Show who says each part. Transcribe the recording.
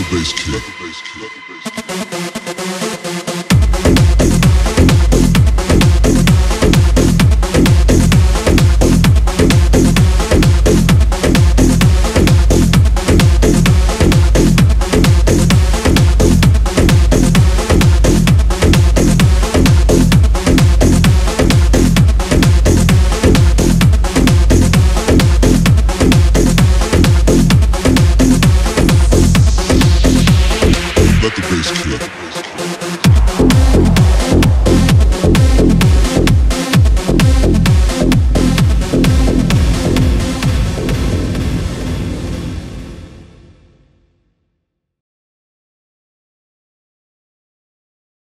Speaker 1: the bass kick.